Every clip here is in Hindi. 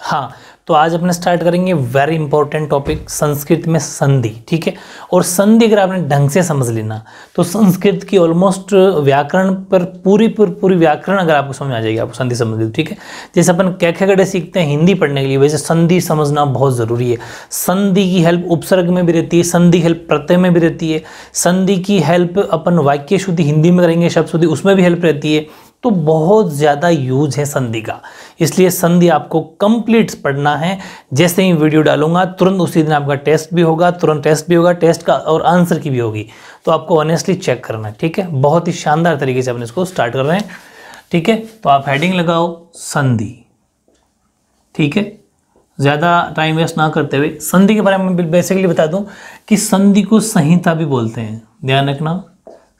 हाँ तो आज अपने स्टार्ट करेंगे वेरी इंपॉर्टेंट टॉपिक संस्कृत में संधि, ठीक है? और संधि अगर आपने ढंग से समझ लेना तो संस्कृत की ऑलमोस्ट व्याकरण पर पूरी पूरी पूरी व्याकरण अगर आपको समझ आ जाएगी, आपको संधि समझ ली ठीक है? जैसे अपन कैखे गड़े सीखते हैं हिंदी पढ़ने के लिए, वैसे संधि समझना बहुत ज़रूरी है। संधि की हेल्प उपसर्ग में भी रहती है, संधि हेल्प प्रत्यय में भी रहती है, संधि की हेल्प अपन वाक्य शुद्धि हिंदी में करेंगे, शब्द शुद्धि उसमें भी हेल्प रहती है तो बहुत ज़्यादा यूज़ है संधि का। इसलिए संधि आपको कंप्लीट पढ़ना है। जैसे ही वीडियो डालूँगा, तुरंत उसी दिन आपका टेस्ट भी होगा, तुरंत टेस्ट भी होगा, टेस्ट का और आंसर की भी होगी। तो आपको ऑनेस्टली चेक करना है, ठीक है? बहुत ही शानदार तरीके से अपने इसको स्टार्ट कर रहे हैं, ठीक है? तो आप हेडिंग लगाओ, संधि, ठीक है? ज़्यादा टाइम वेस्ट ना करते हुए, संधि के बारे में बेसिकली बता दूँ कि संधि को संहिता भी बोलते हैं। ध्यान रखना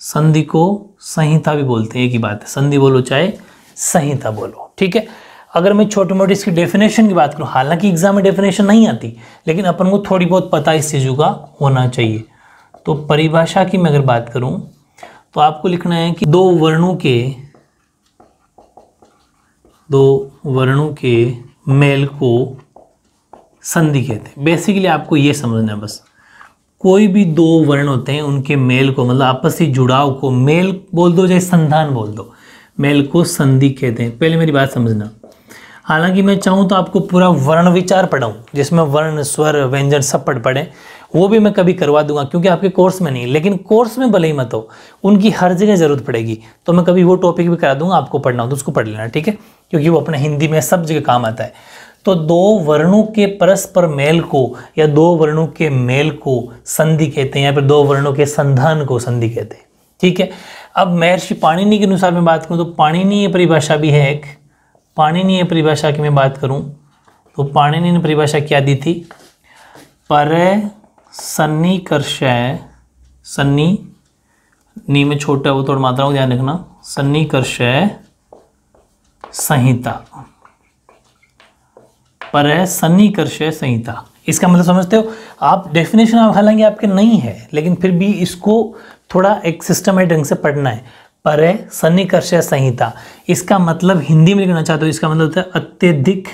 संधि को संहिता भी बोलते हैं, एक ही बात है। संधि बोलो चाहे संहिता बोलो, ठीक है? अगर मैं छोटी मोटी इसकी डेफिनेशन की बात करूँ, हालाँकि एग्ज़ाम में डेफिनेशन नहीं आती, लेकिन अपन को थोड़ी बहुत पता इस चीज़ों का होना चाहिए। तो परिभाषा की मैं अगर बात करूँ तो आपको लिखना है कि दो वर्णों के, दो वर्णों के मेल को संधि कहते हैं। बेसिकली आपको ये समझना है बस। कोई भी दो वर्ण होते हैं, उनके मेल को मतलब आपसी जुड़ाव को, मेल बोल दो चाहे संधान बोल दो, मेल को संधि कहते हैं। पहले मेरी बात समझना। हालाँकि मैं चाहूँ तो आपको पूरा वर्ण विचार पढ़ाऊँ, जिसमें वर्ण, स्वर, व्यंजन सब पढ़ पढ़े, वो भी मैं कभी करवा दूँगा, क्योंकि आपके कोर्स में नहीं। लेकिन कोर्स में भले ही मत हो, उनकी हर जगह ज़रूरत पड़ेगी तो मैं कभी वो टॉपिक भी करा दूँगा, आपको पढ़ना हो तो उसको पढ़ लेना, ठीक है? क्योंकि वो अपने हिंदी में सब जगह काम आता है। तो दो वर्णों के परस्पर मेल को या दो वर्णों के मेल को संधि कहते हैं या फिर दो वर्णों के संधान को संधि कहते हैं। ठीक है? अब महर्षि पाणिनि के अनुसार मैं बात करूँ तो पाणिनीय परिभाषा भी है एक। पाणिनीय परिभाषा की मैं बात करूँ तो पाणिनि ने परिभाषा क्या दी थी? पर सन्निकर्षय सन्नी, नी में छोटा वो थोड़ा मात्रा को ध्यान रखना सन्निकर्षय संहिता। पर है सन्निकर्ष संहिता। इसका मतलब समझते हो, आप डेफिनेशन आप हालाँकि आपके नहीं है, लेकिन फिर भी इसको थोड़ा एक सिस्टमेटिक ढंग से पढ़ना है। पर है सन्निकर्ष संहिता। इसका मतलब हिंदी में लिखना चाहते हो, इसका मतलब होता है अत्यधिक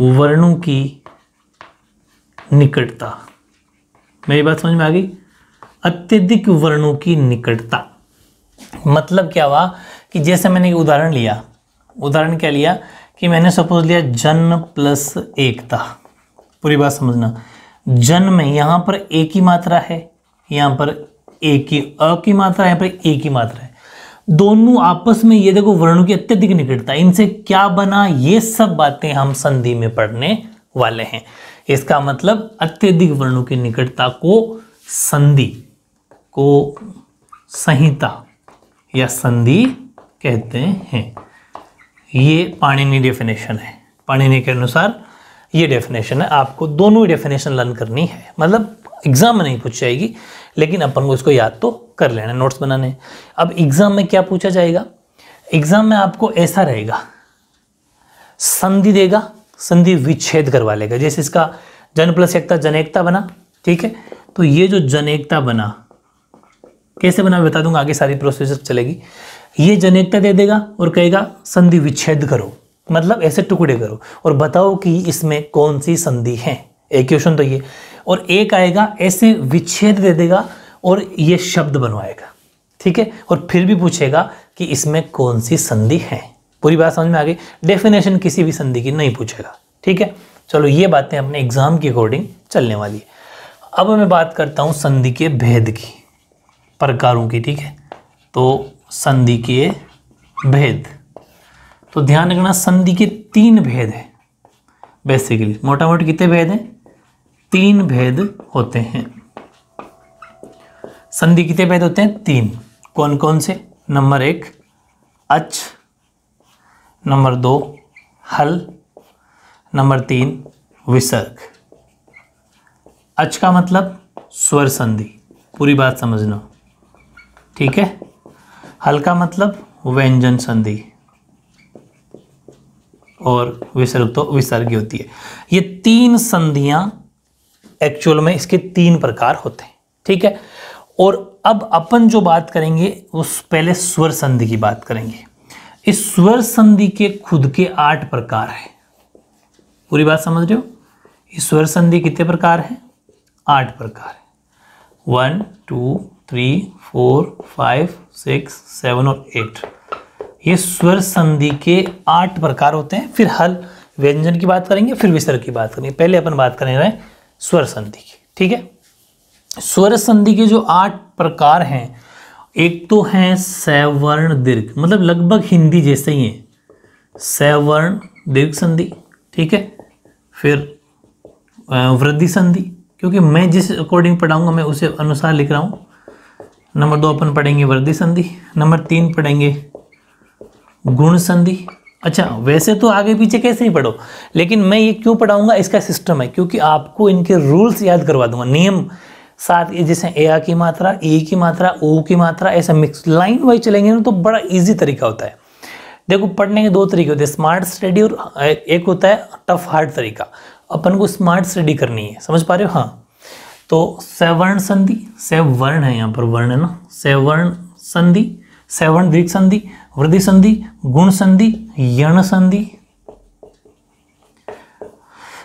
वर्णों की निकटता। मेरी बात समझ में आ गई? अत्यधिक वर्णों की निकटता। मतलब क्या हुआ कि जैसे मैंने एक उदाहरण लिया, उदाहरण क्या लिया? कि मैंने सपोज़ लिया जन्म प्लस एकता। पूरी बात समझना। जन्म में यहाँ पर एक ही मात्रा है, यहाँ पर एक ही अ की मात्रा, यहाँ पर एक ही मात्रा है। दोनों आपस में ये देखो वर्णों की अत्यधिक निकटता। इनसे क्या बना, ये सब बातें हम संधि में पढ़ने वाले हैं। इसका मतलब अत्यधिक वर्णों की निकटता को संधि, को संहिता या संधि कहते हैं। ये पाणिनि डेफिनेशन है। पाणिनि के अनुसार ये डेफिनेशन है। आपको दोनों ही डेफिनेशन लर्न करनी है। मतलब एग्ज़ाम में नहीं पूछ जाएगी, लेकिन अपन को इसको याद तो कर लेना नोट्स बनाने अब एग्ज़ाम में क्या पूछा जाएगा? एग्ज़ाम में आपको ऐसा रहेगा। संधि देगा, संधि विच्छेद करवा लेगा। जैसे इसका जन प्लस एकता जनेकता बना, ठीक है? तो ये जो जनेकता बना, कैसे बना, बता दूँगा, आगे सारी प्रोसेस चलेगी। ये जनेकता दे देगा और कहेगा, संधि विच्छेद करो। मतलब ऐसे टुकड़े करो और बताओ कि इसमें कौन सी संधि है। एक क्वेश्चन तो ये। और एक आएगा, ऐसे विच्छेद दे देगा और ये शब्द बनवाएगा। ठीक है? और फिर भी पूछेगा कि इसमें कौन सी संधि है। पूरी बात समझ में आ गई? डेफिनेशन किसी भी संधि की नहीं पूछेगा। ठीक है? चलो, ये बातें अपने एग्ज़ाम के अकॉर्डिंग चलने वाली है। अब मैं बात करता हूँ संधि के भेद की, प्रकारों की। ठीक है? तो संधि के भेद। तो ध्यान रखना, संधि के तीन भेद हैं बेसिकली मोटा मोटी कितने भेद हैं? तीन भेद होते हैं। संधि कितने भेद होते हैं? तीन। कौन कौन से? नंबर एक, अच। नंबर दो, हल। नंबर तीन, विसर्ग। अच का मतलब स्वर संधि। पूरी बात समझना। ठीक है? हल्का मतलब व्यंजन संधि। और विसर्ग तो विसर्ग होती है। ये तीन संधियाँ एक्चुअल में इसके तीन प्रकार होते हैं। ठीक है? और अब अपन जो बात करेंगे, उस पहले स्वर संधि की बात करेंगे। इस स्वर संधि के खुद के आठ प्रकार हैं। पूरी बात समझ रहे हो? इस स्वर संधि कितने प्रकार हैं? आठ प्रकार है। One two three four five six, seven और एट। ये स्वर संधि के आठ प्रकार होते हैं। फिर हल, व्यंजन की बात करेंगे, फिर विसर्ग की बात करेंगे। पहले अपन बात करेंगे स्वर संधि की, ठीक है? स्वर संधि के जो आठ प्रकार हैं, एक तो हैं सवर्ण दीर्घ मतलब लगभग हिंदी जैसे ही है। सवर्ण दीर्घ संधि, ठीक है? फिर वृद्धि संधि, क्योंकि मैं जिस अकॉर्डिंग पढ़ाऊँगा, मैं उसे अनुसार लिख रहा हूँ। नंबर दो अपन पढ़ेंगे वृद्धि संधि, नंबर तीन पढ़ेंगे गुण संधि। अच्छा वैसे तो आगे पीछे कैसे ही पढ़ो, लेकिन मैं ये क्यों पढ़ाऊँगा, इसका सिस्टम है, क्योंकि आपको इनके रूल्स याद करवा दूँगा। नियम, साथ जैसे ए आ की मात्रा ए की मात्रा ओ की मात्रा, ऐसा मिक्स लाइन वाइज चलेंगे ना तो बड़ा इजी तरीका होता है। देखो, पढ़ने के दो तरीके होते हैं स्मार्ट स्टडी और एक होता है टफ हार्ड तरीका। अपन को स्मार्ट स्टडी करनी है, समझ पा रहे हो? हाँ। तो सवर्ण संधि, सवर्ण है यहाँ पर वर्ण है ना? सवर्ण संधि, सवर्ण दीर्घ संधि, वृद्धि संधि, गुण संधि, यण संधि।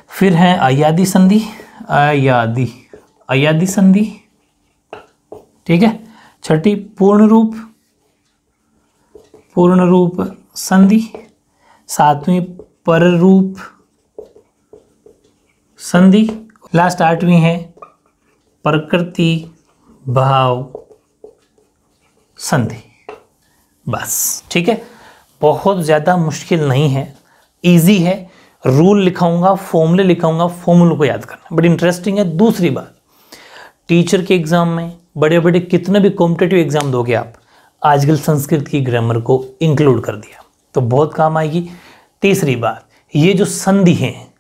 फिर है अयादि संधि, अयादि अयादि संधि। ठीक है? छठी पूर्ण रूप पूर्ण रूप संधि। सातवीं पर रूप संधि। लास्ट आठवीं है प्रकृति, भाव, संधि। बस, ठीक है? बहुत ज़्यादा मुश्किल नहीं है। इजी है। रूल लिखाऊँगा फॉर्मूले लिखाऊँगा फॉर्मूले को याद करना। बड़ी इंटरेस्टिंग है, दूसरी बात। टीचर के एग्ज़ाम में बड़े बड़े कितने भी कॉम्पिटेटिव एग्ज़ाम दोगे आप, आजकल संस्कृत की ग्रामर को इंक्लूड कर दिया। तो बहुत काम आएगी। तीसरी बात, ये जो संधि हैं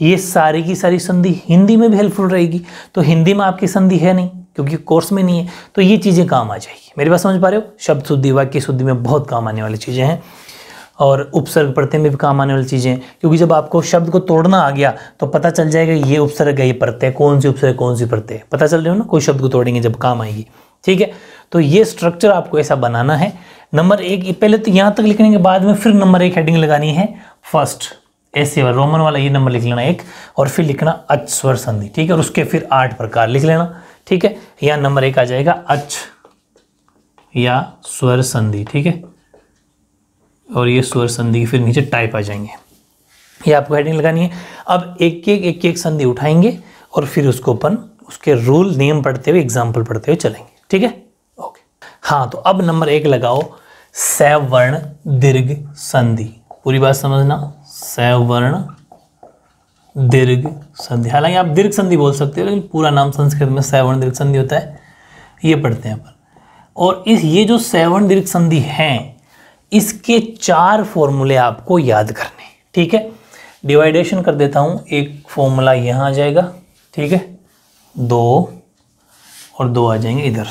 ये सारी की सारी संधि हिंदी में भी हेल्पफुल रहेगी। तो हिंदी में आपकी संधि है नहीं, क्योंकि कोर्स में नहीं है तो ये चीज़ें काम आ जाएगी। मेरी बात समझ पा रहे हो? शब्द शुद्धि, वाक्य शुद्धि में बहुत काम आने वाली चीज़ें हैं। और उपसर्ग प्रत्यय में भी काम आने वाली चीज़ें क्योंकि जब आपको शब्द को तोड़ना आ गया तो पता चल जाएगा ये उपसर्ग है, ये प्रत्यय कौन सी उपसर्ग, कौन सी प्रत्यय पता चल रहे हो ना, कोई शब्द को तोड़ेंगे जब काम आएगी। ठीक है? तो ये स्ट्रक्चर आपको ऐसा बनाना है। नंबर एक पहले तो यहाँ तक लिखने के बाद में फिर नंबर एक हेडिंग लगानी है। फ़र्स्ट ऐसे वाला, रोमन वाला ये नंबर लिख लेना एक, और फिर लिखना अच स्वर संधि, ठीक है? और उसके फिर आठ प्रकार लिख लेना, ठीक है? यहाँ नंबर एक आ जाएगा अच या स्वर संधि, ठीक है? और ये स्वर संधि फिर नीचे टाइप आ जाएँगे। ये आपको हेडिंग लगानी है। अब एक एक एक एक संधि उठाएँगे, और फिर उसको अपन उसके रूल नियम पढ़ते हुए एग्ज़ाम्पल पढ़ते हुए चलेंगे, ठीक है? ओके हाँ तो अब नंबर एक लगाओ, सवर्ण दीर्घ संधि। पूरी बात समझना? सवर्ण दीर्घ संधि। हालाँकि आप दीर्घ संधि बोल सकते हो, लेकिन पूरा नाम संस्कृत में सवर्ण दीर्घ संधि होता है। ये पढ़ते हैं अपन। और इस, ये जो सवर्ण दीर्घ संधि हैं, इसके चार फॉर्मूले आपको याद करने ठीक है? डिवाइडेशन कर देता हूँ, एक फॉर्मूला यहाँ आ जाएगा, ठीक है? दो, और दो आ जाएँगे इधर,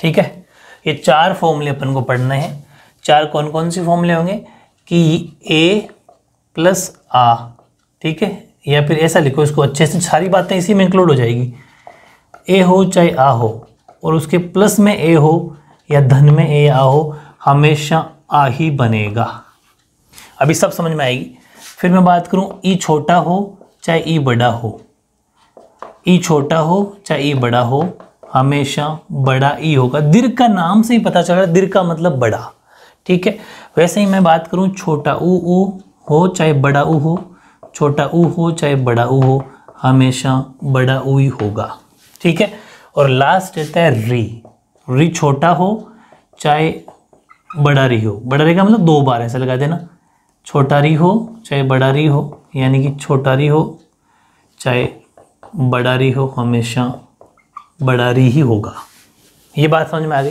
ठीक है? ये चार फॉर्मूले अपन को पढ़ने हैं। चार कौन कौन से फॉर्मूले होंगे? कि ए प्लस आ, ठीक है? या फिर ऐसा लिखो, इसको अच्छे से सारी बातें इसी में इंक्लूड हो जाएगी। ए हो चाहे आ हो, और उसके प्लस में ए हो या धन में ए आ हो, हमेशा आ ही बनेगा। अभी सब समझ में आएगी। फिर मैं बात करूँ, ई छोटा हो चाहे ई बड़ा हो। ई छोटा हो चाहे ई बड़ा हो, हमेशा बड़ा ई होगा। दीर्घ का नाम से ही पता चल रहा है दीर्घ का मतलब बड़ा। ठीक है? वैसे ही मैं बात करूँ छोटा, ऊ ऊ हो, चाहे बड़ा ऊ हो, छोटा ऊ हो, चाहे बड़ा ऊ हो, हमेशा बड़ा ऊ ही होगा। ठीक है? और लास्ट रहता है री। री छोटा हो, चाहे बड़ा री हो। बड़ा री का मतलब दो बार ऐसा लगा देना। छोटा री हो, चाहे बड़ा री हो, यानी कि छोटा री हो, चाहे बड़ा री हो, हमेशा बड़ा री ही होगा। ये बात समझ में आ गई?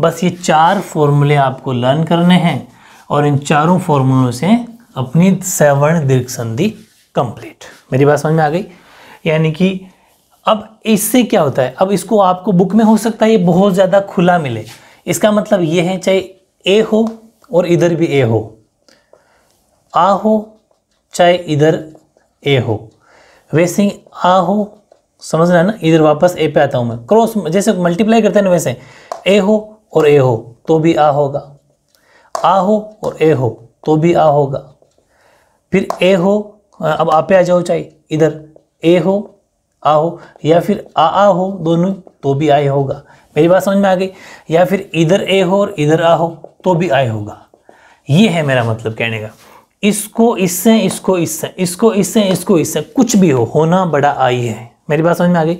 बस ये चार फॉर्मूले आपको लर्न करने हैं और इन चारों फॉर्मूलों से अपनी सवर्ण दीर्घ संधि कंप्लीट मेरी बात समझ में आ गई? यानी कि अब इससे क्या होता है? अब इसको आपको बुक में हो सकता है ये बहुत ज़्यादा खुला मिले। इसका मतलब ये है, चाहे ए हो और इधर भी ए हो। आ हो, चाहे इधर ए हो। वैसे ही आ हो समझ रहा ना? इधर वापस ए पे आता हूँ मैं। क्रॉस जैसे मल्टीप्लाई करते हैं ना वैसे। ए हो और ए हो तो भी आ होगा। आ हो और ए हो तो भी आ होगा। फिर ए हो अब आप आ जाओ चाहे, इधर, ए हो, आ हो, या फिर आ आ हो, दोनों तो भी आए होगा। मेरी बात समझ में आ गई? या फिर इधर ए हो और इधर आ हो तो भी आए होगा। ये है मेरा मतलब कहने का। इसको, इससे इसको इससे इसको इससे इसको, इससे कुछ भी हो, होना बड़ा आई है। मेरी बात समझ में आ गई?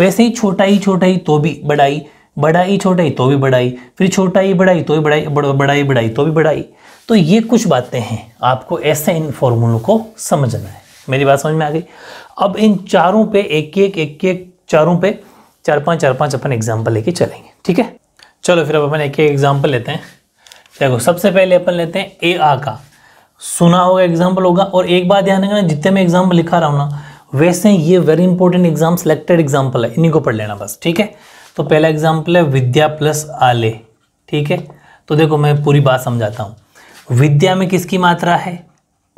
वैसे ही छोटा ही छोटा ही तो भी बड़ाई बड़ा ही छोटा ही तो भी बढ़ाई फिर छोटा ही बढ़ाई तो भी बड़ाई बड़ाई बड़ाई तो भी बढ़ाई तो ये कुछ बातें हैं। आपको ऐसे इन फॉर्मूलों को समझना है। मेरी बात समझ में आ गई? अब इन चारों पे एक एक एक एक चारों पे चार पाँच चार पाँच अपन एग्ज़ाम्पल लेके चलेंगे, ठीक है? चलो फिर अब अपन एक एक एग्ज़ाम्पल लेते हैं। देखो, सबसे पहले अपन लेते हैं ए आ का। सुना होगा एग्ज़ाम्पल होगा और एक बात ध्यान रखना, जितने मैं एग्ज़ाम्पल लिखा रहा हूँ ना, वैसे ये very important exam selected example है। इन्हीं को पढ़ लेना बस, ठीक है? तो पहला एग्ज़ाम्पल है विद्या प्लस आले, ठीक है? तो देखो, मैं पूरी बात समझाता हूँ। विद्या में किसकी मात्रा है?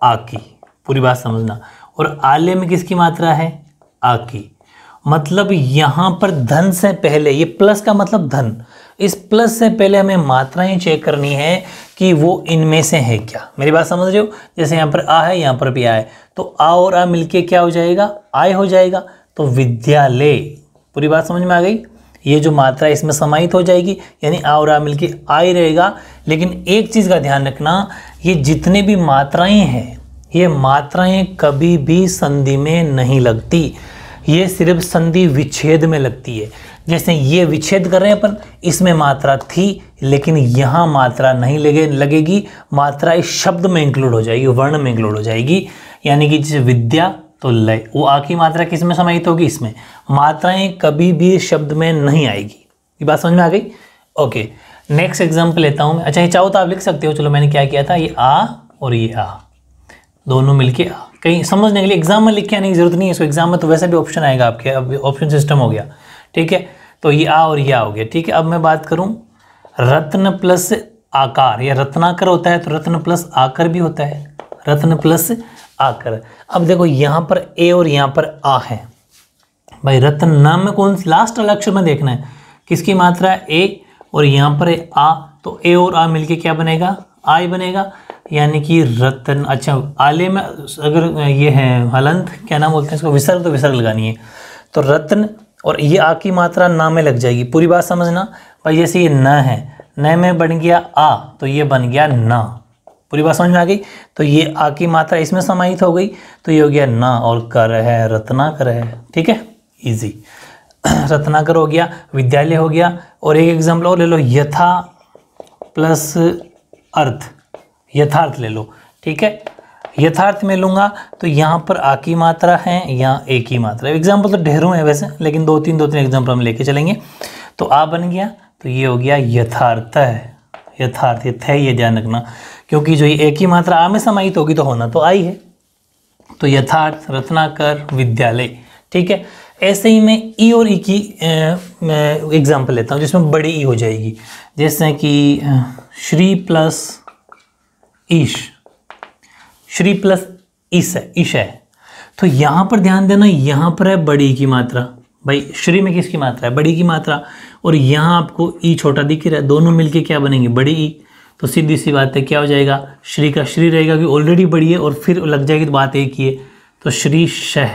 आ की। पूरी बात समझना। और आले में किसकी मात्रा है? आ की। मतलब यहाँ पर धन से पहले, ये प्लस का मतलब धन। इस प्लस से पहले हमें मात्राएँ चेक करनी है कि वो इनमें से है क्या। मेरी बात समझ रहे हो? जैसे यहाँ पर आ है, यहाँ पर भी आ है। तो आ और आ मिलके क्या हो जाएगा? आय हो जाएगा। तो विद्यालय। पूरी बात समझ में आ गई? ये जो मात्रा इसमें समाहित हो जाएगी, यानी आ और आ मिलके आय रहेगा लेकिन एक चीज़ का ध्यान रखना, ये जितने भी मात्राएँ हैं, ये मात्राएँ कभी भी संधि में नहीं लगती। ये सिर्फ़ संधि विच्छेद में लगती है। जैसे ये विच्छेद कर रहे हैं अपन, इसमें मात्रा थी, लेकिन यहाँ मात्रा नहीं लगे, लगेगी। मात्रा इस शब्द में इंक्लूड हो जाएगी, वर्ण में इंक्लूड हो जाएगी। यानी कि जैसे विद्या तो लय वो आ की मात्रा किसमें समाहित होगी? इसमें। मात्राएँ कभी भी शब्द में नहीं आएगी। ये बात समझ में आ गई? ओके। नेक्स्ट एग्ज़ाम्पल लेता हूँ अच्छा ये चाहो तो आप लिख सकते हो। चलो, मैंने क्या किया था? ये आ और ये आ। दोनों मिलके आ। कहीं समझने के लिए एग्ज़ाम में लिख के आने की ज़रूरत नहीं है। इसको एग्ज़ाम में तो वैसे भी ऑप्शन आएगा आपके। अब ऑप्शन सिस्टम हो गया। ठीक है? तो ये आ और ये आ हो गया। ठीक है? अब मैं बात करूँ। रत्न प्लस आकार। या रत्नाकर होता है तो रत्न प्लस आकर भी होता है। रत्न प्लस आकर। अब देखो, यहाँ पर ए और यहाँ पर आ है। भाई, रत्न नाम में कौन लास्ट वाला अक्षर में देखना है। किसकी मात्रा है? ए और यहाँ पर है आ तो ए और आ मिलके क्या बनेगा? आई बनेगा। यानी कि रत्न अच्छा आले में अगर ये है हलंत, क्या नाम बोलते हैं इसको? विसर्ग तो विसर्ग लगानी है। तो रत्न और ये आ की मात्रा ना में लग जाएगी। पूरी बात समझना? भाई, जैसे ये न है, न में बन गया आ तो ये बन गया ना। पूरी बात समझ में आ गई? तो ये आ की मात्रा इसमें समाहित हो गई। तो ये हो गया ना और कर है रत्ना कर है। ठीक है? इजी रत्नाकर हो गया, विद्यालय हो गया और एक एग्ज़ाम्पल और ले लो, यथा प्लस अर्थ। यथार्थ ले लो, ठीक है? यथार्थ में लूँगा तो यहाँ पर आ की मात्रा है, यहाँ ए की मात्रा एग्ज़ाम्पल तो ढेरों है वैसे, लेकिन दो तीन दो तीन एग्ज़ाम्पल हम लेके चलेंगे। तो आ बन गया तो ये हो गया यथार्थ है। यथार्थ, ये थे ये ध्यान रखना, क्योंकि जो ये एक ही मात्रा आ में समाहित होगी तो होना तो आई है। तो यथार्थ, रत्नाकर विद्यालय, ठीक है? ऐसे ही मैं ई और ई की एग्ज़ाम्पल लेता हूँ, जिसमें बड़ी ई हो जाएगी। जैसे कि श्री प्लस ईश। श्री प्लस ईश है ईश है। तो यहाँ पर ध्यान देना, यहाँ पर है बड़ी की मात्रा। भाई, श्री में किसकी मात्रा है? बड़ी की मात्रा। और यहाँ आपको ई छोटा दिख रहा है। दोनों मिलके क्या बनेंगे? बड़ी ई तो सीधी सी बात है, क्या हो जाएगा? श्री का श्री रहेगा कि ऑलरेडी बड़ी है और फिर लग जाएगी तो बात एक ही है। तो श्री शह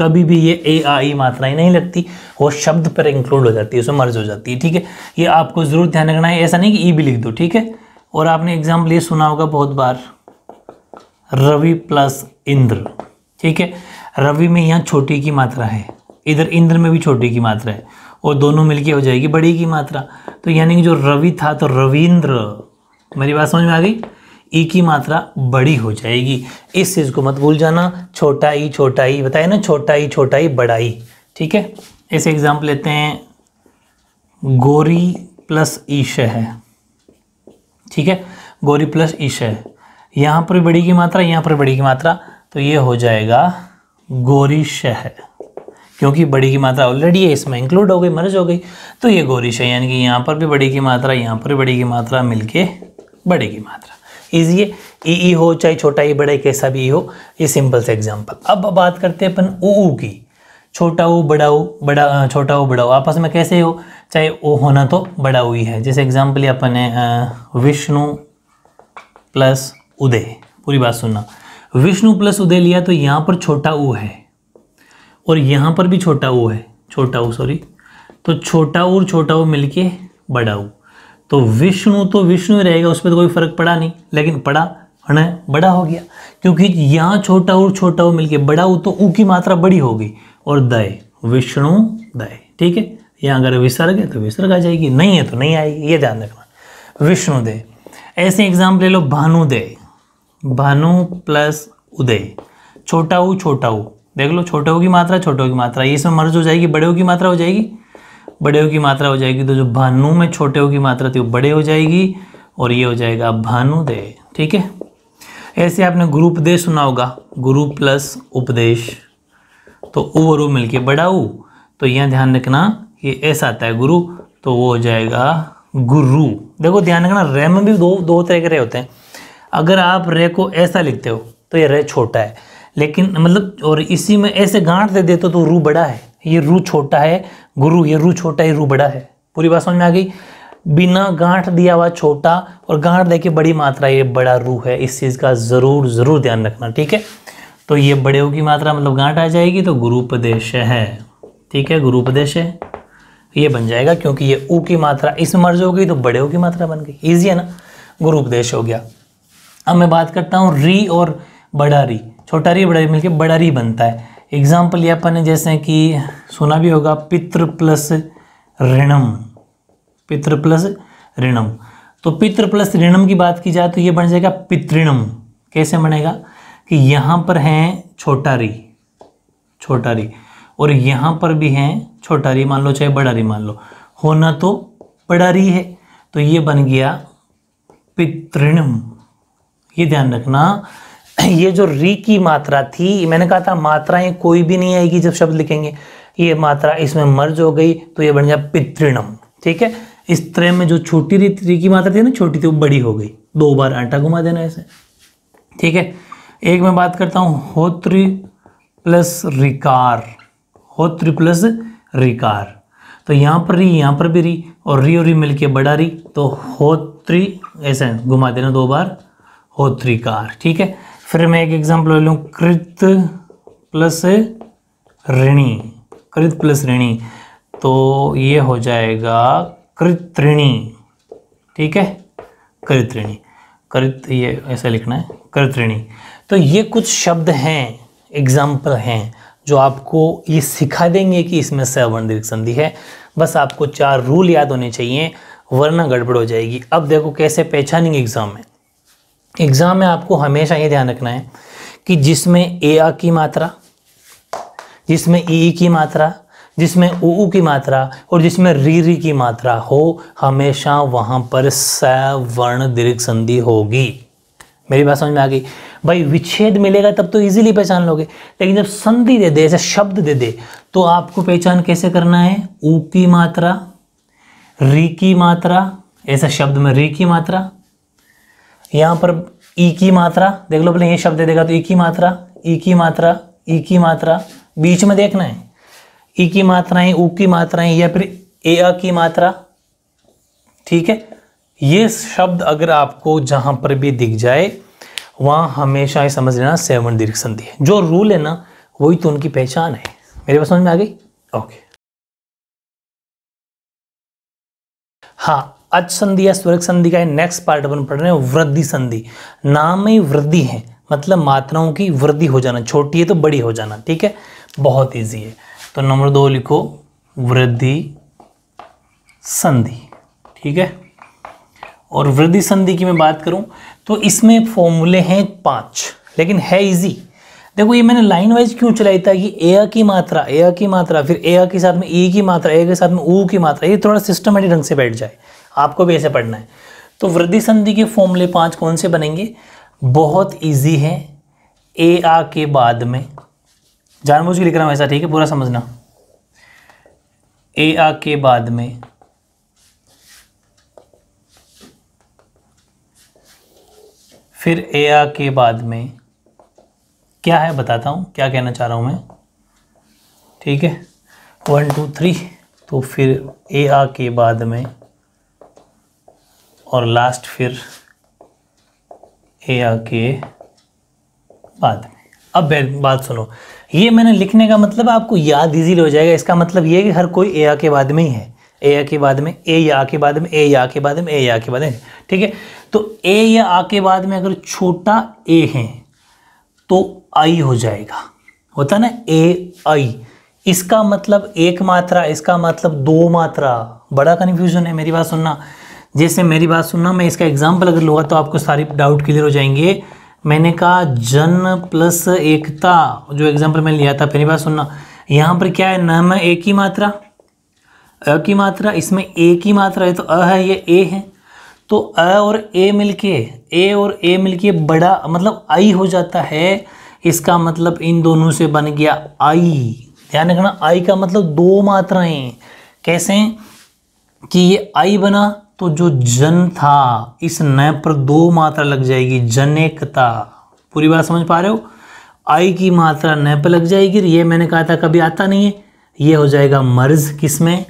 कभी भी ये ए आई मात्राएँ नहीं लगती, वो शब्द पर इंक्लूड हो जाती है, उसमें मर्ज हो जाती है, ठीक है? ये आपको ज़रूर ध्यान रखना है, ऐसा नहीं कि ई भी लिख दो, ठीक है? और आपने एग्ज़ाम्पल ये सुना होगा बहुत बार, रवि प्लस इंद्र, ठीक है? रवि में यहाँ छोटी की मात्रा है, इधर इंद्र में भी छोटी की मात्रा है, और दोनों मिलके हो जाएगी बड़ी की मात्रा। तो यानी कि जो रवि था तो रविंद्र, मेरी बात समझ में आ गई? ई की मात्रा बड़ी हो जाएगी। इस चीज़ को मत भूल जाना। छोटा ई छोटा ई बताए ना छोटा ई छोटा ई बड़ा ई ठीक है? ऐसे एग्ज़ाम्पल लेते हैं। गोरी प्लस ईश है। ठीक है? गोरी प्लस ईश है यहाँ पर बड़ी की मात्रा, यहाँ पर बड़ी की मात्रा। तो ये हो जाएगा गोरी शह क्योंकि बड़ी की मात्रा ऑलरेडी है, इसमें इंक्लूड हो गई मर्ज हो गई। तो ये गोरी शह यानी कि यहाँ पर भी बड़ी की मात्रा, यहाँ पर भी बड़ी की मात्रा, मिलके बड़ी की मात्रा। ईजी है. ई ई हो, चाहे छोटा ई बड़ा कैसा भी हो, ये सिंपल से एग्ज़ाम्पल अब बात करते हैं अपन ऊ की. छोटा ऊ बड़ा ऊ बड़ा छोटा ऊ बड़ा ऊ आपस में कैसे हो? चाहे ओ होना तो बड़ा ही है. जैसे एग्ज़ाम्पल अपन है विष्णु प्लस उदय. पूरी बात सुनना. विष्णु प्लस उदय लिया तो यहाँ पर छोटा ऊ है. और यहाँ पर भी छोटा ऊ है. छोटा ऊ सॉरी तो छोटा ऊ और छोटा ऊ मिलके बड़ा ऊ तो विष्णु तो विष्णु ही रहेगा, उसमें तो कोई फ़र्क पड़ा नहीं। लेकिन पड़ा है बड़ा हो गया। क्योंकि यहाँ छोटा और छोटा ऊ मिलके, बड़ा ऊ तो ऊ की मात्रा बड़ी होगी और दय, विष्णु दय, ठीक है? यहाँ अगर विसर्ग है तो विसर्ग आ जाएगी, नहीं है तो नहीं आएगी, ये ध्यान रखना। विष्णुदय ऐसे एग्ज़ाम्पल ले लो भानुदय भानु प्लस उदय। छोटा ऊ छोटा ऊ। देख लो, छोटे की मात्रा, छोटे की मात्रा। ये इसमें मर्ज हो जाएगी, बड़े की मात्रा हो जाएगी। बड़े की मात्रा हो जाएगी तो जो भानु में छोटे की मात्रा थी वो बड़े हो जाएगी और ये हो जाएगा भानुदय ठीक है? ऐसे आपने गुरु उपदेश सुना होगा गुरु प्लस उपदेश। तो उ और उ मिलके बड़ा ऊ तो यहाँ ध्यान रखना ये ऐसा आता है गुरु तो वो हो जाएगा गुरु। देखो ध्यान रखना, रे में भी दो दो तरह के रे होते हैं। अगर आप रे को ऐसा लिखते हो तो ये रे छोटा है। लेकिन मतलब और इसी में ऐसे गांठ दे देते हो तो रू बड़ा है। ये रू छोटा है गुरु ये रू छोटा है रू बड़ा है। पूरी बात समझ में आ गई? बिना गांठ दिया हुआ छोटा और गांठ दे के बड़ी मात्रा ये बड़ा रू है। इस चीज़ का ज़रूर ज़रूर ध्यान रखना, ठीक है? तो ये बड़े की मात्रा मतलब गांठ आ जाएगी तो गुरुपदेश है, ठीक है? गुरुपदेश है। ये बन जाएगा क्योंकि ये ऊ की मात्रा इसमें मर्ज हो गई तो बड़े की मात्रा बन गई। ईजी है ना? गुरुपदेश हो गया। अब मैं बात करता हूँ री और बड़ा री। छोटा री बड़ा री मिलकर बड़ा री बनता है। एग्ज़ाम्पल ये अपन ने जैसे कि सुना भी होगा, पितृ प्लस ऋणम। पितृ प्लस ऋणम। तो पितृ प्लस ऋणम की बात की जाए तो ये बन जाएगा पितृणम। कैसे बनेगा? कि यहाँ पर हैं छोटा री छोटा री और यहाँ पर भी हैं छोटा री मान लो चाहे बड़ा री मान लो। होना तो बड़ा री है। तो ये बन गया पितृणम। ये ध्यान रखना ये जो री की मात्रा थी मैंने कहा था मात्राएँ कोई भी नहीं आएगी जब शब्द लिखेंगे। ये मात्रा इसमें मर्ज हो गई तो ये बन गया पितृणम ठीक है? इस तरह में जो छोटी री, री की मात्रा थी ना छोटी थी वो बड़ी हो गई। दो बार आटा घुमा देना ऐसे ठीक है? एक मैं बात करता हूँ होत्री प्लस रिकार होत्र प्लस रिकार। तो यहाँ पर री यहाँ पर भी री और री और री मिलके बड़ा री तो होत्री ऐसे घुमा देना दो बार होत्रिकार ठीक है? फिर मैं एक एग्जांपल ले लूँ, कृत प्लस ऋणी। कृत प्लस ऋणी। तो ये हो जाएगा कृत्रिणी ठीक है? कृत्रिणी कृत, ये ऐसा लिखना है कृत्रिणी तो ये कुछ शब्द हैं एग्ज़ाम्पल हैं, जो आपको ये सिखा देंगे कि इसमें सवर्ण दीर्घ संधि है। बस आपको चार रूल याद होने चाहिए, वरना गड़बड़ हो जाएगी। अब देखो कैसे पहचानेंगे एग्ज़ाम में। एग्ज़ाम में आपको हमेशा ये ध्यान रखना है कि जिसमें ए आ की मात्रा, जिसमें ई की मात्रा, जिसमें ऊ की मात्रा और जिसमें री री की मात्रा हो, हमेशा वहाँ पर सवर्ण दीर्घ संधि होगी। मेरी बात समझ में आ गई? भाई, विच्छेद मिलेगा तब तो इजीली पहचान लोगे, लेकिन जब संधि दे दे, ऐसे शब्द दे दे तो आपको पहचान कैसे करना है? ऊ की मात्रा, री की मात्रा, ऐसा शब्द में री की मात्रा यहाँ पर ई की मात्रा, देख लो पहले ये शब्द देगा तो ई की मात्रा ई की मात्रा ई की मात्रा, बीच में देखना है। ई की मात्राएँ ऊ की मात्राएँ या फिर ए आ की मात्रा, ठीक है? ये शब्द अगर आपको जहाँ पर भी दिख जाए, वहाँ हमेशा ही समझ लेना सेवन संधि है। जो रूल है ना, वही तो उनकी पहचान है। मेरे पास समझ में आ गई? ओके। हाँ अच संधि या स्वर्ग संधि का नेक्स्ट पार्ट अपन पढ़ रहे हैं, वृद्धि संधि। नाम में वृद्धि है मतलब मात्राओं की वृद्धि हो जाना, छोटी है तो बड़ी हो जाना, ठीक है? बहुत इजी है। तो नंबर दो लिखो, वृद्धि संधि, ठीक है? और वृद्धि संधि की मैं बात करूँ तो इसमें फॉर्मूले हैं पाँच, लेकिन है इजी देखो, ये मैंने लाइन वाइज क्यों चलाई था कि ए की मात्रा, ए की मात्रा, फिर ए के साथ में ई की मात्रा, ए के साथ में ऊ की मात्रा, ये थोड़ा सिस्टमेटिक ढंग से बैठ जाए। आपको भी ऐसे पढ़ना है। तो वृद्धि संधि के फॉर्मूले पाँच कौन से बनेंगे? बहुत इजी है। ए आ के बाद में। जानबूझ के लिख रहा हूँ ऐसा, ठीक है? पूरा समझना। ए आ के बाद में। फिर ए आ के बाद में। क्या है? बताता हूँ। क्या कहना चाह रहा हूँ मैं? ठीक है? वन टू थ्री तो फिर ए आ के बाद में। और लास्ट फिर ए आ के बाद में। अब बात सुनो। ये मैंने लिखने का मतलब आपको याद इजीली हो जाएगा। इसका मतलब ये कि हर कोई ए आ के बाद में ही है। ए आ के बाद में ए या के बाद में ए या के बाद में ए या के बाद में। ठीक है? तो ए या आ के बाद में अगर छोटा ए है तो आई हो जाएगा। होता ना? ए आई इसका मतलब एक मात्रा, इसका मतलब दो मात्रा। बड़ा कन्फ्यूज़न है मेरी बात सुनना। जैसे मेरी बात सुनना, मैं इसका एग्ज़ाम्पल अगर लूँगा तो आपको सारी डाउट क्लियर हो जाएँगे। मैंने कहा, जन प्लस एकता, जो एग्ज़ाम्पल मैंने लिया था मेरी बात सुनना। यहाँ पर क्या है? न में एक ही मात्रा। अ की मात्रा, इसमें ए की मात्रा है तो अ है, ये ए है। तो अ और ए मिलके, ए और ए मिलके बड़ा मतलब आई हो जाता है। इसका मतलब इन दोनों से बन गया आई। ध्यान रखना, आई का मतलब दो मात्राएँ। कैसे कि ये आई बना तो जो जन था, इस न पर दो मात्रा लग जाएगी जनेकता पूरी बात समझ पा रहे हो? आई की मात्रा न पर लग जाएगी ये मैंने कहा था कभी आता नहीं है। ये हो जाएगा मर्ज किसमें?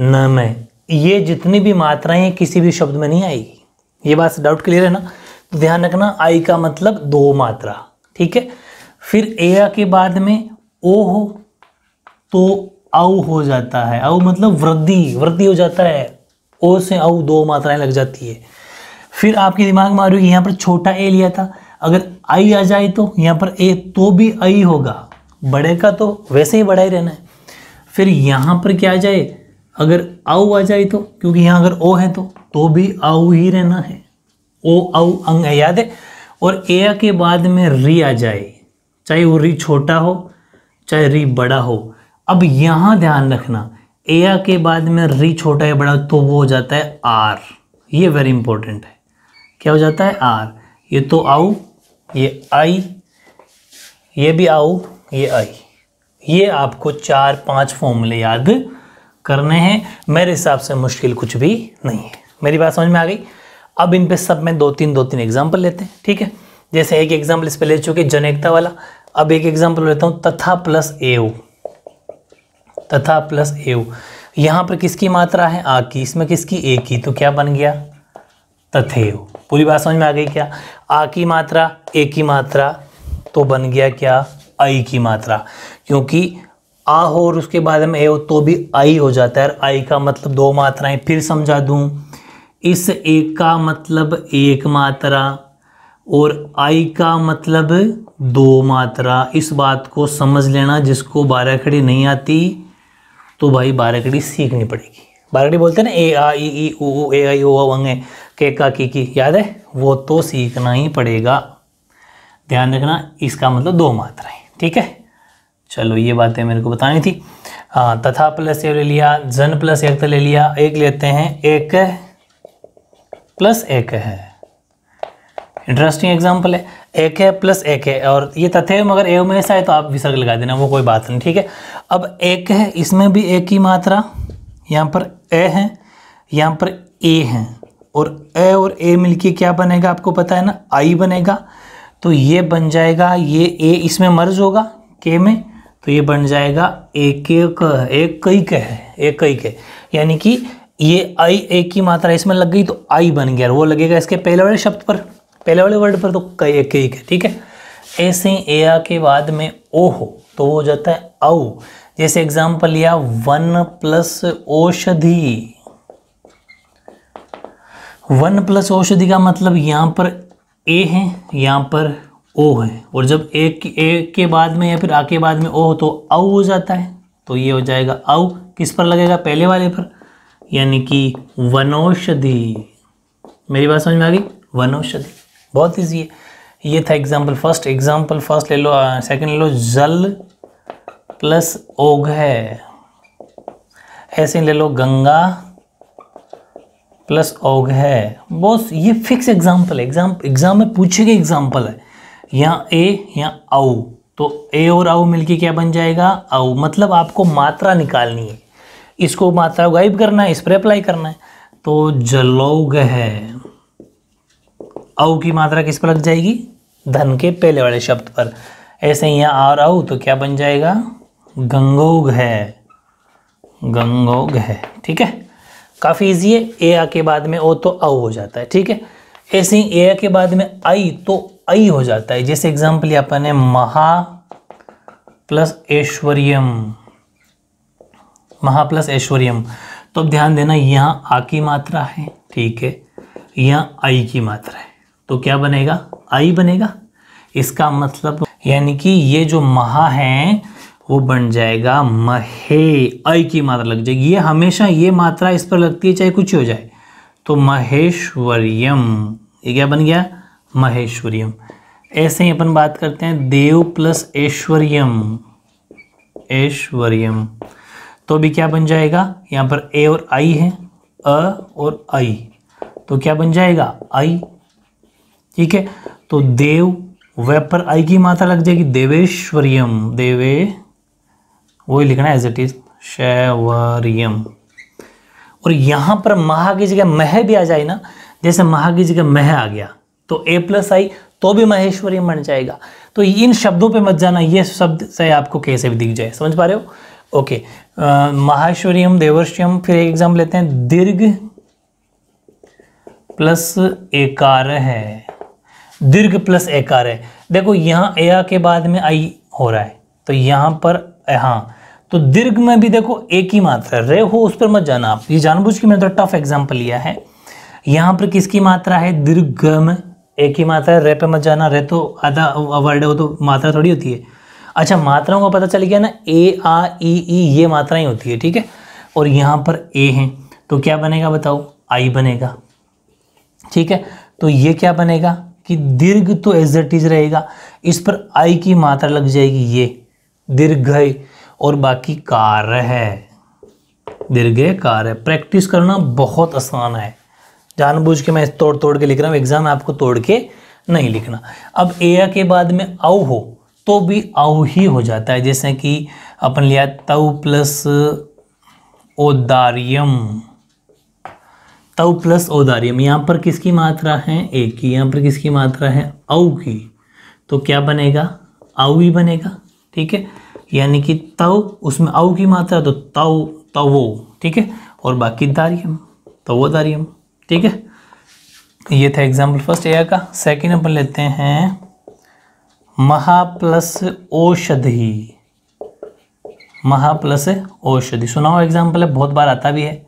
न में। ये जितनी भी मात्राएँ किसी भी शब्द में नहीं आएगी। ये बात डाउट क्लियर है ना? तो ध्यान रखना, आई का मतलब दो मात्रा। ठीक है? फिर ए के बाद में ओ हो तो औ हो जाता है। औ मतलब वृद्धि। वृद्धि हो जाता है। ओ से औ दो मात्राएँ लग जाती है। फिर आपके दिमाग में आ रही यहाँ पर छोटा ए लिया था। अगर आई आ जाए तो यहाँ पर ए तो भी आई होगा। बड़े का तो वैसे ही बड़ा ही रहना है। फिर यहाँ पर क्या आ जाए? अगर आओ आ जाए तो क्योंकि यहाँ अगर ओ है तो तो भी आओ ही रहना है। ओ आओ अंग है, याद है? और ए के बाद में री आ जाए, चाहे वो री छोटा हो, चाहे री बड़ा हो। अब यहाँ ध्यान रखना ए के बाद में री छोटा है बड़ा तो वो हो जाता है आर ये वेरी इंपॉर्टेंट है। क्या हो जाता है? आर ये तो आओ ये आई, ये भी आओ ये आई। ये आपको चार, पाँच फॉर्मूले याद करने हैं। मेरे हिसाब से मुश्किल कुछ भी नहीं है। मेरी बात समझ में आ गई? अब इन पे सब में दो तीन दो तीन एग्ज़ाम्पल लेते हैं, ठीक है? जैसे एक एग्ज़ाम्पल इस पर ले चुके, जनेकता वाला। अब एक एग्ज़ाम्पल लेता हूँ, तथा प्लस एव तथा प्लस एव। यहाँ पर किसकी मात्रा है? आ की। इसमें किसकी? ए की। तो क्या बन गया? तथेव। पूरी बात समझ में आ गई क्या? आ की मात्रा, ए की मात्रा तो बन गया क्या? आई की मात्रा। क्योंकि आ हो और उसके बाद में ए हो तो भी आई हो जाता है। और आई का मतलब दो मात्राएँ, फिर समझा दूँ। इस एक का मतलब एक मात्रा और आई का मतलब दो मात्रा। इस बात को समझ लेना जिसको बारह खड़ी नहीं आती। तो भाई बारह खड़ी सीखनी पड़ेगी। बारह खड़ी बोलते हैं ना, ए, आ, ई ई ऊ ए, आई, ओ अंगे के, का, की की, याद है? वो तो सीखना ही पड़ेगा। ध्यान रखना, इसका मतलब दो मात्राएँ ठीक है? चलो, ये बातें मेरे को बतानी थी। हाँ तथा प्लस ये ले लिया, जन प्लस एक तो ले लिया, एक लेते हैं, एक प्लस एक है। इंटरेस्टिंग एग्ज़ाम्पल है। एक है प्लस एक है और ये तथ्य मगर ए में ऐसा है तो आप विसर्ग लगा देना, वो कोई बात नहीं, ठीक है? अब एक है, इसमें भी एक ही मात्रा, यहाँ पर ए है, यहाँ पर ए है, और ए और ए मिलके क्या बनेगा आपको पता है ना? आई बनेगा तो ये बन जाएगा, ये ए इसमें मर्ज होगा के में तो ये बन जाएगा एक एक एक कई के है एक कई के यानी कि ये आई एक की मात्रा इसमें लग गई तो आई बन गया वो लगेगा इसके पहले वाले शब्द पर। पहले वाले वर्ड पर तो कई एक कई के ठीक है? ऐसे ही ए आ के बाद में ओ हो तो वो हो जाता है औ। जैसे एग्ज़ाम्पल लिया, वन प्लस औषधि। वन प्लस औषधि का मतलब यहाँ पर ए है, यहाँ पर ओ है। और जब एक ए के बाद में या फिर आ के बाद में ओ हो तो औ हो जाता है। तो ये हो जाएगा औ। किस पर लगेगा? पहले वाले पर। यानी कि वनौषधि। मेरी बात समझ में आ गई? वनौषधि। बहुत ईजी है। ये था एग्ज़ाम्पल फ़र्स्ट एग्ज़ाम्पल फ़र्स्ट ले लो सेकंड ले लो, जल प्लस ओघ है। ऐसे ले लो, गंगा प्लस ओघ है। बहुत, ये फिक्स एग्ज़ाम्पल है। एग्ज़ाम एग्ज़ाम में पूछे गए एग्ज़ाम्पल है। यहाँ ए यहाँ औ। तो ए और औ मिलके क्या बन जाएगा? औ। मतलब आपको मात्रा निकालनी है। इसको मात्रा गायब करना है, इस पर अप्लाई करना है। तो जलौग है। औ की मात्रा किस पर लग जाएगी? धन के पहले वाले शब्द पर। ऐसे ही यहाँ और औ तो क्या बन जाएगा? गंगोग है। गंगोग है, ठीक है? काफ़ी इजी है। ए आ के बाद में ओ तो औ हो जाता है, ठीक है? ऐसे ही ए आ के बाद में आई तो आई हो जाता है। जैसे एग्ज़ाम्पल लिया अपन ने महा प्लस ऐश्वर्यम। महा प्लस ऐश्वर्यम। तो अब ध्यान देना, यहाँ आ की मात्रा है, ठीक है? यहाँ आई की मात्रा है। तो क्या बनेगा? आई बनेगा। इसका मतलब यानी कि ये जो महा है, वो बन जाएगा महे। आई की मात्रा लग जाएगी। ये हमेशा ये मात्रा इस पर लगती है, चाहे कुछ हो जाए। तो महेश्वरियम। ये क्या बन गया? महेश्वरियम। ऐसे ही अपन बात करते हैं, देव प्लस ऐश्वर्यम। ऐश्वर्यम। तो भी क्या बन जाएगा? यहाँ पर ए और आई है। अ और आई। तो क्या बन जाएगा? आई। ठीक है? तो देव व पर आई की मात्रा लग जाएगी। देवेश्वरियम, देवे, वही लिखना है एज इट इज़ शैवरियम। और यहाँ पर महा की जगह मह भी आ जाए ना, जैसे महा की जगह मह आ गया तो ए प्लस आई तो भी महेश्वरी बन जाएगा। तो इन शब्दों पे मत जाना, ये शब्द से आपको कैसे भी दिख जाए, समझ पा रहे हो? ओके महाश्वरियम, देवर्ष्यम, फिर एक एग्ज़ाम लेते हैं। दीर्घ प्लस एकार है। दीर्घ प्लस एकार है। देखो, यहाँ ए के बाद में आई हो रहा है तो यहाँ पर हाँ तो दीर्घ में भी देखो, एक ही मात्रा रे हो, उस पर मत जाना। आप ये जानबूझ के मैंने तो टफ एग्ज़ाम्पल लिया है। यहाँ पर किसकी मात्रा है? दीर्घ में एक ही मात्रा है। रे पे मत जाना। रे तो आधा वर्ड है तो मात्रा थोड़ी होती है। अच्छा मात्राओं का पता चल गया ना, ए, आ, ई ई, ये मात्राएँ होती है, ठीक है? और यहाँ पर ए है तो क्या बनेगा बताओ? आई बनेगा, ठीक है? तो ये क्या बनेगा? कि दीर्घ तो एज इट इज़ रहेगा। इस पर आई की मात्रा लग जाएगी ये। दीर्घ और बाकी कार है। दीर्घ कार है। प्रैक्टिस करना बहुत आसान है। जानबूझ के मैं तोड़ तोड़ के लिख रहा हूँ। एग्ज़ाम आपको तोड़ के नहीं लिखना। अब ए के बाद में औ हो तो भी औ ही हो जाता है। जैसे कि अपन लिया तव प्लस ओदारियम तव प्लस ओदारियम यहाँ पर किसकी मात्रा है? एक की। यहाँ पर किसकी मात्रा है? औ की। तो क्या बनेगा? औ ही बनेगा। ठीक है? यानी कि तव उसमें औ की मात्रा तो तव तवो। ठीक है? और बाकी दारियम, तवो दारियम। ठीक है? ये था एग्ज़ाम्पल फ़र्स्ट एयर का। सेकेंड अपन लेते हैं महा प्लस औषधि। महा प्लस औषधि। सुनाओ एग्ज़ाम्पल है, बहुत बार आता भी है।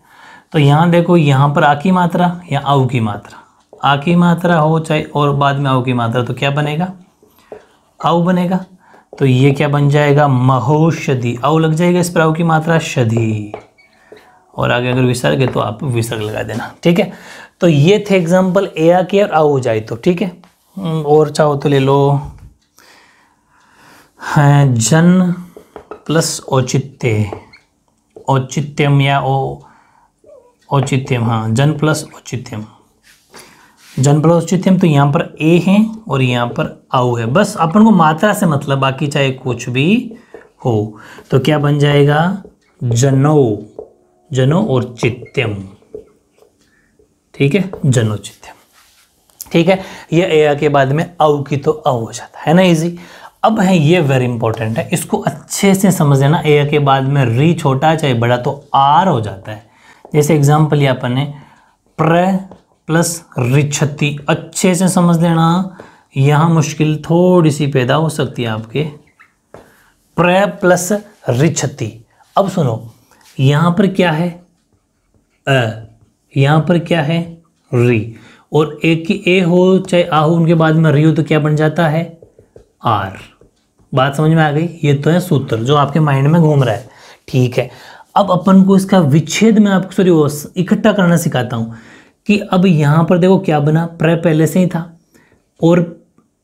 तो यहाँ देखो यहाँ पर आ की मात्रा या आऊ की मात्रा। आ की मात्रा हो चाहे और बाद में आऊ की मात्रा तो क्या बनेगा? आऊ बनेगा। तो ये क्या बन जाएगा? महोषधि आऊ लग जाएगा इस पर आऊ की मात्रा शधि और आगे अगर विसर्ग है तो आप विसर्ग लगा देना ठीक है? तो ये थे एग्ज़ाम्पल ए आ के और आ हो जाए तो ठीक है? हम्म, और चाहो तो ले लो। है जन प्लस औचित्य। औचित्यम या ओ औचित्यम हाँ जन प्लस औचित्यम। जन प्लस औचित्यम तो यहाँ पर ए है और यहाँ पर आउ है। बस अपन को मात्रा से मतलब बाकी चाहे कुछ भी हो तो क्या बन जाएगा? जनो जनो और चित्यम। ठीक है? जनो चित्यम। ठीक है? ये ए के बाद में औ की तो औ हो जाता है ना इजी अब है ये वेरी इंपॉर्टेंट है। इसको अच्छे से समझ लेना। ए के बाद में री छोटा चाहे बड़ा तो आर हो जाता है। जैसे एग्ज़ाम्पल ये अपन ने, प्र प्लस रिछति। अच्छे से समझ लेना, यहाँ मुश्किल थोड़ी सी पैदा हो सकती है आपके। प्र प्लस रिछति। अब सुनो, यहाँ पर क्या है? अ, यहाँ पर क्या है? री। और एक की ए हो, चाहे आ हो, उनके बाद में री हो तो क्या बन जाता है? आर। बात समझ में आ गई? ये तो है सूत्र जो आपके माइंड में घूम रहा है। ठीक है। अब अपन को इसका विच्छेद में आपको सॉरी इकट्ठा करना सिखाता हूँ कि अब यहाँ पर देखो क्या बना, प्र पहले से ही था और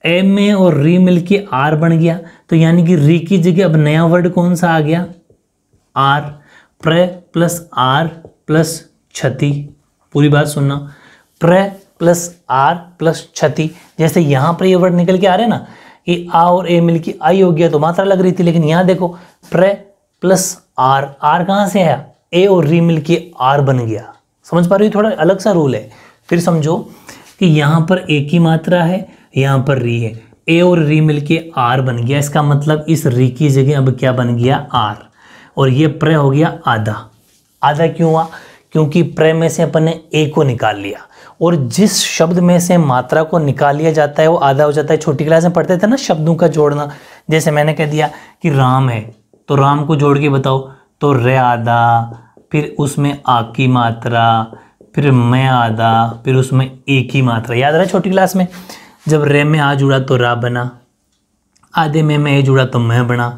एम में और री मिल के आर बन गया। तो यानी कि री की जगह अब नया वर्ड कौन सा आ गया? आर। प्र प्लस आर प्लस क्षति। पूरी बात सुनना। प्र प्लस आर प्लस क्षति। जैसे यहाँ पर ये वर्ड निकल के आ रहे हैं ना ये आ और ए मिल के आई हो गया तो मात्रा लग रही थी, लेकिन यहाँ देखो, प्र प्लस आर आर कहाँ से आया? ए और री मिल के आर बन गया। समझ पा रही हो? थोड़ा अलग सा रूल है। फिर समझो कि यहाँ पर ए की मात्रा है, यहाँ पर री है। ए और री मिल के आर बन गया। इसका मतलब इस री की जगह अब क्या बन गया? आर और ये प्र हो गया आधा। आधा क्यों हुआ? क्योंकि प्र में से अपन ने ए को निकाल लिया। और जिस शब्द में से मात्रा को निकाल लिया जाता है, वो आधा हो जाता है। छोटी क्लास में पढ़ते थे ना, शब्दों का जोड़ना। जैसे मैंने कह दिया कि राम है। तो राम को जोड़ के बताओ। तो रे आधा फिर उसमें आ की मात्रा, फिर मैं आधा फिर उसमें एक ही मात्रा। याद रहा छोटी क्लास में? जब रे में आ जुड़ा तो रा बना, आधे में मैं ए जुड़ा तो मैं बना।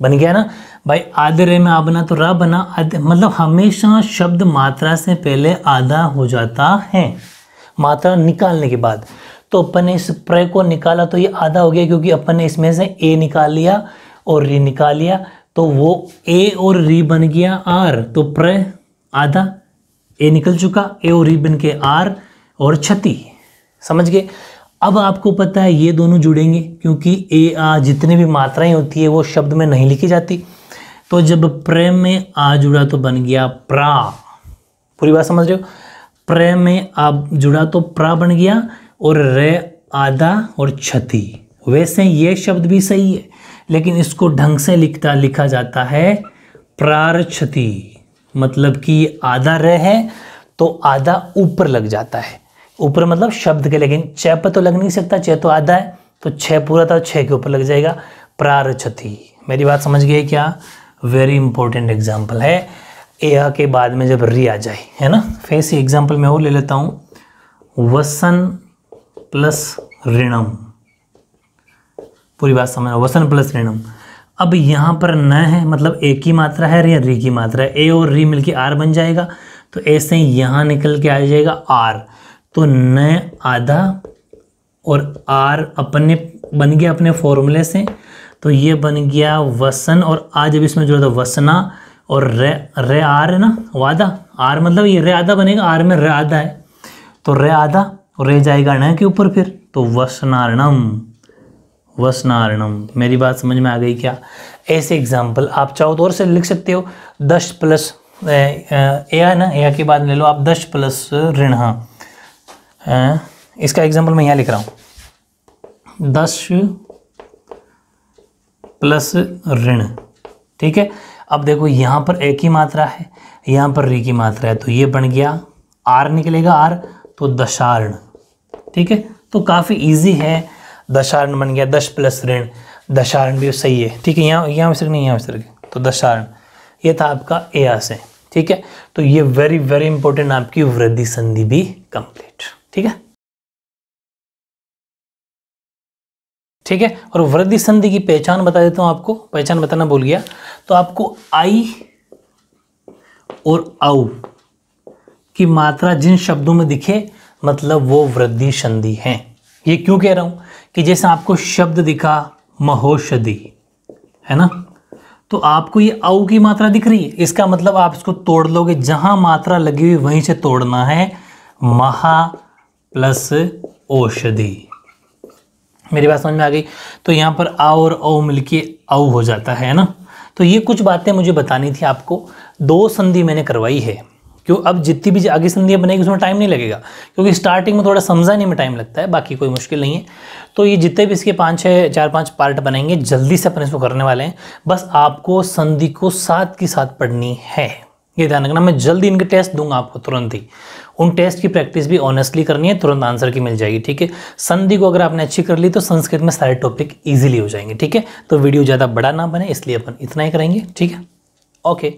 बन गया ना? भाई, आधे रे में आ बना तो रा बना, आधे मतलब हमेशा शब्द मात्रा से पहले आधा हो जाता है। मात्रा निकालने के बाद। तो अपन ने इस प्र को निकाला तो ये आधा हो गया क्योंकि अपन ने इसमें से ए निकाल लिया और री निकाल लिया। तो वो ए और री बन गया आर तो प्र, आधा ए निकल चुका ए और री बन के आर और क्षति। समझ गए? अब आपको पता है ये दोनों जुड़ेंगे क्योंकि ए आ जितनी भी मात्राएँ होती है वो शब्द में नहीं लिखी जाती। तो जब प्रेम में आ जुड़ा तो बन गया प्रा। पूरी बात समझ रहे हो? प्रेम में आ जुड़ा तो प्रा बन गया और रे आधा और क्षति। वैसे ये शब्द भी सही है। लेकिन इसको ढंग से लिखता, लिखा जाता है प्रार क्षति मतलब कि आधा रे है तो आधा ऊपर लग जाता है। ऊपर मतलब शब्द के, लेकिन छः पर तो लग नहीं सकता छः तो आधा है तो छः पूरा था, छः के ऊपर लग जाएगा प्रारछति मेरी बात समझ गए क्या? वेरी इंपॉर्टेंट एग्ज़ाम्पल है। ए के बाद में जब री आ जाए, है ना? फिर एग्ज़ाम्पल मैं और ले लेता हूँ। वसन प्लस ऋणम। पूरी बात समझ वसन प्लस ऋणम। अब यहाँ पर न है मतलब एक ही मात्रा है या री की मात्रा है। ए और री मिलके आर बन जाएगा तो ऐसे ही यहाँ निकल के आ जाएगा आर तो न आधा और आर अपने, बन गया अपने फॉर्मूले से तो ये बन गया वसन। और आज जब इसमें जो था वसना और रे रे आर है ना, वादा। आर मतलब ये रे आधा बनेगा आर में रे आधा है। तो रे आधा और रे जाएगा न के ऊपर फिर तो वसनारणम। वसनारणम। मेरी बात समझ में आ गई क्या? ऐसे एग्ज़ाम्पल आप चाहो तो और से लिख सकते हो। दस प्लस ए ना? ए के बाद ले लो आप दस प्लस ऋण हाँ। इसका एग्ज़ाम्पल मैं यहाँ लिख रहा हूँ। दस प्लस ऋण, ठीक है? अब देखो यहाँ पर एक की मात्रा है, यहाँ पर री की मात्रा है तो ये बन गया आर निकलेगा आर तो दशारण, ठीक है? तो काफ़ी इजी है। दशारण बन गया, दश प्लस ऋण। दशारण भी सही है। ठीक है, यहाँ यहाँ विसर्ग नहीं, यहाँ विसर्ग तो दशारण। ये था आपका ए से। ठीक है? तो ये वेरी वेरी इंपॉर्टेंट आपकी वृद्धि संधि भी कंप्लीट ठीक है? ठीक है? और वृद्धि संधि की पहचान बता देता हूँ आपको। पहचान बताना भूल गया। तो आपको आई और औ की मात्रा जिन शब्दों में दिखे मतलब वो वृद्धि संधि है। ये क्यों कह रहा हूँ? कि जैसे आपको शब्द दिखा, महोषधि, है ना? तो आपको ये औ की मात्रा दिख रही है। इसका मतलब आप इसको तोड़ लोगे। जहाँ मात्रा लगी हुई, वहीं से तोड़ना है। महा प्लस औषधि। मेरी बात समझ में आ गई? तो यहाँ पर आ और औ मिलके औ हो जाता है ना? तो ये कुछ बातें मुझे बतानी थी आपको। दो संधि मैंने करवाई है। क्यों? अब जितनी भी आगे संधियाँ बनेगी, उसमें टाइम नहीं लगेगा। क्योंकि स्टार्टिंग में थोड़ा समझाने में टाइम लगता है, बाकी कोई मुश्किल नहीं है। तो ये जितने भी इसके पाँच छः चार, पाँच पार्ट बनेंगे, जल्दी से अपन इसको करने वाले हैं। बस आपको संधि को साथ की साथ पढ़नी है। ये ध्यान रखना, मैं जल्दी इनके टेस्ट दूँगा आपको तुरंत ही। उन टेस्ट की प्रैक्टिस भी ऑनेस्टली करनी है, तुरंत आंसर की मिल जाएगी, ठीक है? संधि को अगर आपने अच्छी कर ली तो संस्कृत में सारे टॉपिक इजीली हो जाएँगे, ठीक है? तो वीडियो ज़्यादा बड़ा ना बने, इसलिए अपन इतना ही करेंगे, ठीक है? ओके